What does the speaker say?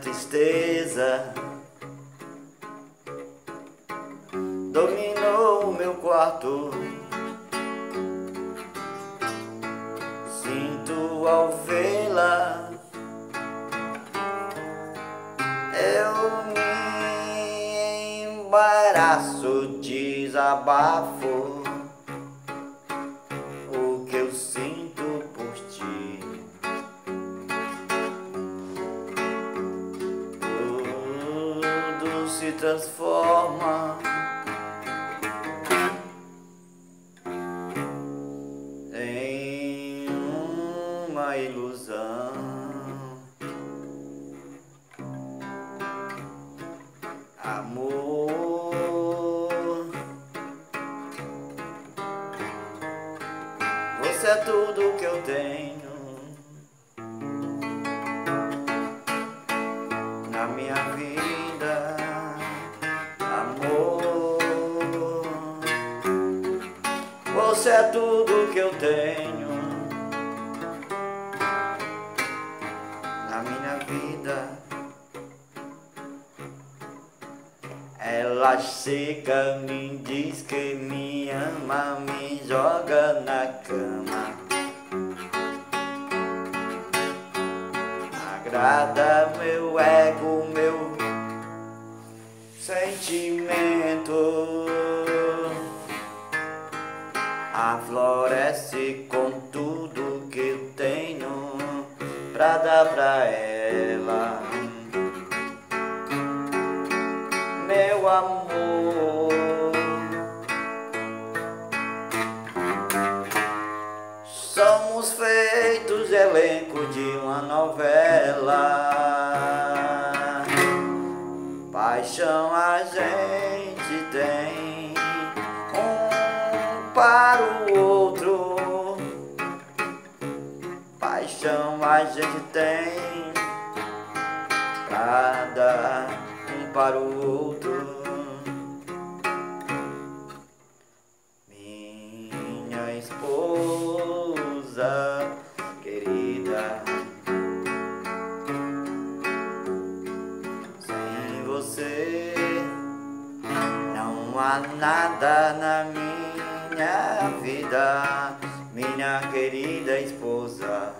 tristeza. Dominou o meu quarto. Sinto ao vê-la, eu me embaraço, desabafo. O que eu sinto se transforma. em uma ilusão. Amor, você é tudo que eu tenho você é tudo que eu tenho na minha vida. Ela chega, me diz que me ama, me joga na cama. Agrada meu ego, meu sentimento. Aflorece com tudo que eu tenho pra dar pra ela. Meu amor, somos feitos elenco de uma novela. Paixão a gente tem outro. Paixão a gente tem pra dar um para o outro. Minha esposa querida, sem você não há nada na minha vida, minha querida esposa.